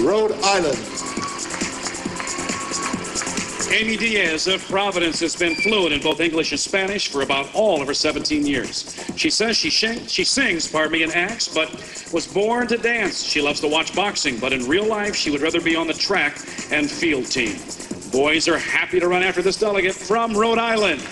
Rhode Island. Amy Diaz of Providence has been fluent in both English and Spanish for about all of her 17 years. She says she, she sings, pardon me, and acts, but was born to dance. She loves to watch boxing, but in real life, she would rather be on the track and field team. Boys are happy to run after this delegate from Rhode Island.